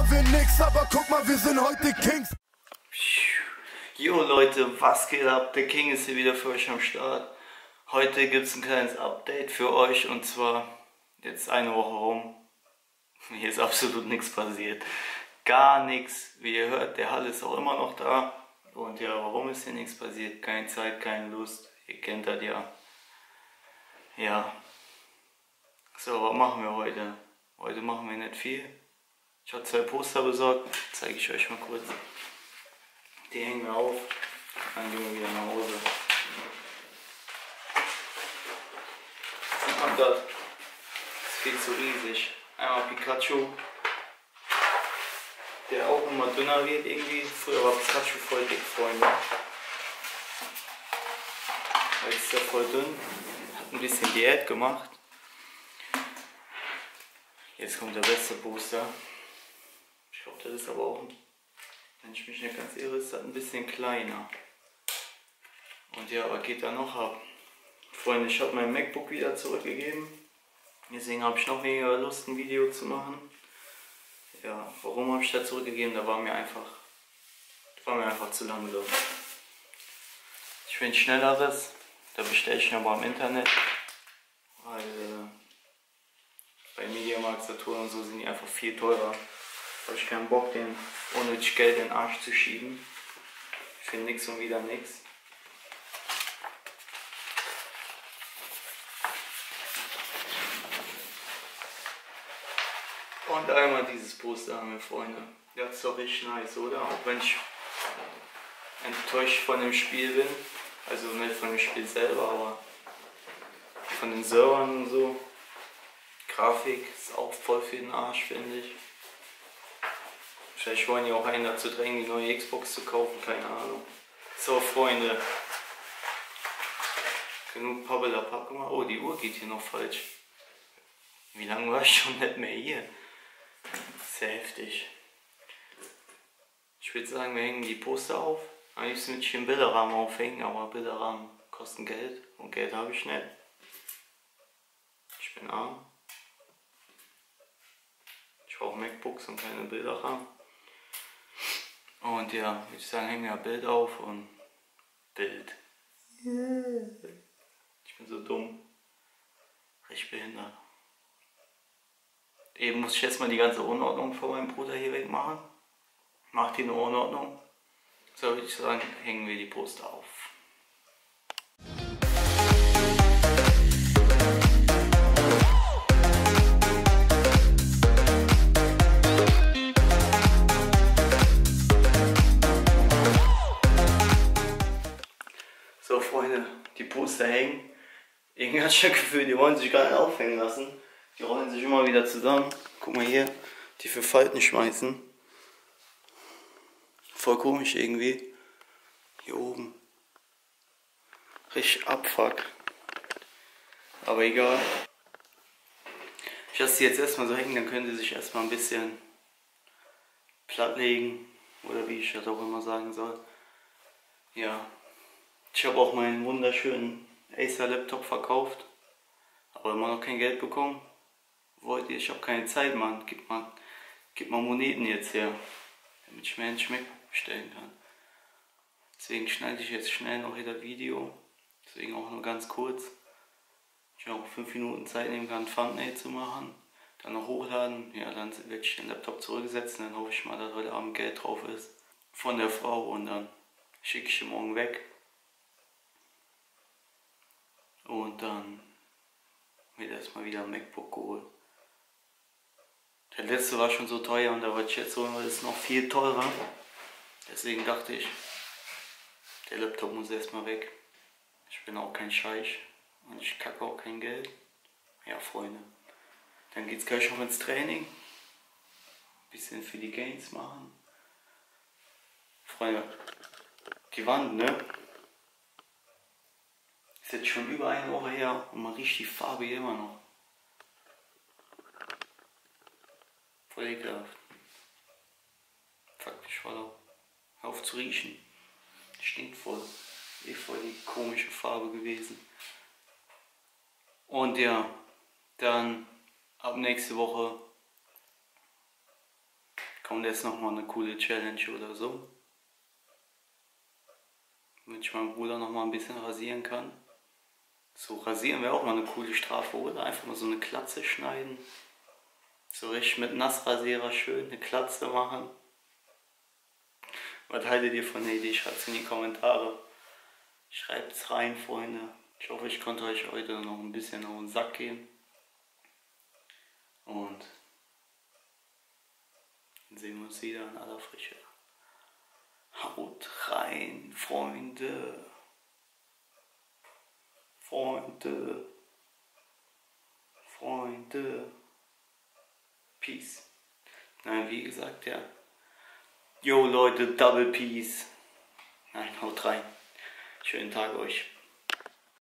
waren wir nix, aber guck mal, wir sind heute Kings. Jo Leute, was geht ab? Der King ist hier wieder für euch am Start. Heute gibt es ein kleines Update für euch und zwar jetzt eine Woche rum. Hier ist absolut nichts passiert. Gar nichts. Wie ihr hört, der Hall ist auch immer noch da. Und ja, warum ist hier nichts passiert? Keine Zeit, keine Lust. Ihr kennt das ja. Ja. So, was machen wir heute? Heute machen wir nicht viel. Ich habe zwei Poster besorgt. Zeige ich euch mal kurz. Die hängen wir auf. Dann gehen wir wieder nach Hause. Und das ist viel zu riesig. Einmal Pikachu, der auch immer dünner wird irgendwie. Früher war Pikachu voll dick, Freunde. Jetzt ist er voll dünn. Hat ein bisschen Diät gemacht. Jetzt kommt der beste Booster. Ich glaube, das ist aber auch, wenn ich mich nicht ganz irre, ist das ein bisschen kleiner. Und ja, was geht da noch ab? Freunde, ich habe mein MacBook wieder zurückgegeben. Deswegen habe ich noch weniger Lust, ein Video zu machen. Ja, warum habe ich das zurückgegeben? Da war mir einfach, war mir einfach zu lange los. Ich will ein schnelleres, da bestelle ich aber im Internet. Weil äh, bei Mediamarkt, Saturn und so sind die einfach viel teurer. Habe ich keinen Bock, den unnötig Geld in den Arsch zu schieben. Für nix und wieder nix. Und einmal dieses Poster wir, Freunde. Das ist doch richtig nice, oder? Auch wenn ich enttäuscht von dem Spiel bin. Also nicht von dem Spiel selber, aber von den Servern und so. Grafik ist auch voll für den Arsch, finde ich. Vielleicht wollen die auch einen dazu drängen, die neue Xbox zu kaufen, keine Ahnung. So, Freunde. Genug Pappelapapp gemacht. Oh, die Uhr geht hier noch falsch. Wie lange war ich schon nicht mehr hier? Sehr heftig. Ich würde sagen, wir hängen die Poster auf. Am liebsten würde ich den Bilderrahmen aufhängen, aber Bilderrahmen kosten Geld und Geld habe ich nicht. Ich bin arm. Ich brauche MacBooks und keine Bilderrahmen. Und ja, würde ich sagen, hängen wir Bild auf und Bild. Ich bin so dumm. Richtig behindert. Eben muss ich jetzt mal die ganze Unordnung von meinem Bruder hier wegmachen. Macht die eine Unordnung. So würde ich sagen, hängen wir die Poster auf. Poster hängen. Irgendwie hat das Gefühl, die wollen sich gar nicht aufhängen lassen. Die rollen sich immer wieder zusammen. Guck mal hier, die für Falten schmeißen. Voll komisch irgendwie. Hier oben. Richtig abfuck. Aber egal. Ich lasse die jetzt erstmal so hängen, dann können sie sich erstmal ein bisschen plattlegen. Oder wie ich das auch immer sagen soll. Ja. Ich habe auch meinen wunderschönen Acer Laptop verkauft. Aber immer noch kein Geld bekommen wollt ihr, ich habe keine Zeit, Mann. Gib mal, gib mal Moneten jetzt her, damit ich mir einen Schmeck bestellen kann. Deswegen schneide ich jetzt schnell noch das Video. Deswegen auch nur ganz kurz. Ich habe auch 5 Minuten Zeit nehmen kann, Thumbnail zu machen. Dann noch hochladen. Ja, dann werde ich den Laptop zurücksetzen. Dann hoffe ich mal, dass heute Abend Geld drauf ist. Von der Frau und dann schicke ich ihn morgen weg. Und dann wird erstmal wieder ein MacBook geholt. Der letzte war schon so teuer und da wollte ich jetzt holen, weil es noch viel teurer. Deswegen dachte ich, der Laptop muss erstmal weg. Ich bin auch kein Scheich und ich kacke auch kein Geld. Ja, Freunde. Dann geht's gleich noch ins Training. Bisschen für die Gains machen. Freunde, die Wand, ne? Ist jetzt schon über eine Woche her und man riecht die Farbe hier immer noch. Voll ekelhaft. Voll auf. Hör auf zu riechen. Stinkt voll. Eh voll die komische Farbe gewesen. Und ja, dann ab nächste Woche kommt jetzt nochmal eine coole Challenge oder so. Wenn ich meinen Bruder nochmal ein bisschen rasieren kann. So rasieren wäre auch mal eine coole Strafe, oder? Einfach mal so eine Klatze schneiden. So richtig mit Nassrasierer schön eine Klatze machen. Was haltet ihr von der Idee? Schreibt es in die Kommentare. Schreibt es rein, Freunde. Ich hoffe, ich konnte euch heute noch ein bisschen auf den Sack gehen. Und dann sehen wir uns wieder in aller Frische. Haut rein, Freunde. Freunde. Freunde. Peace. Nein, wie gesagt, ja. Yo Leute, Double Peace. Nein, haut rein. Schönen Tag euch.